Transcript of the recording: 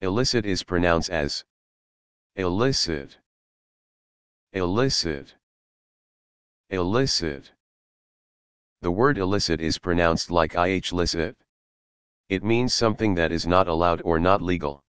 Illicit is pronounced as illicit, illicit, illicit. The word illicit is pronounced like ih licit. It means something that is not allowed or not legal.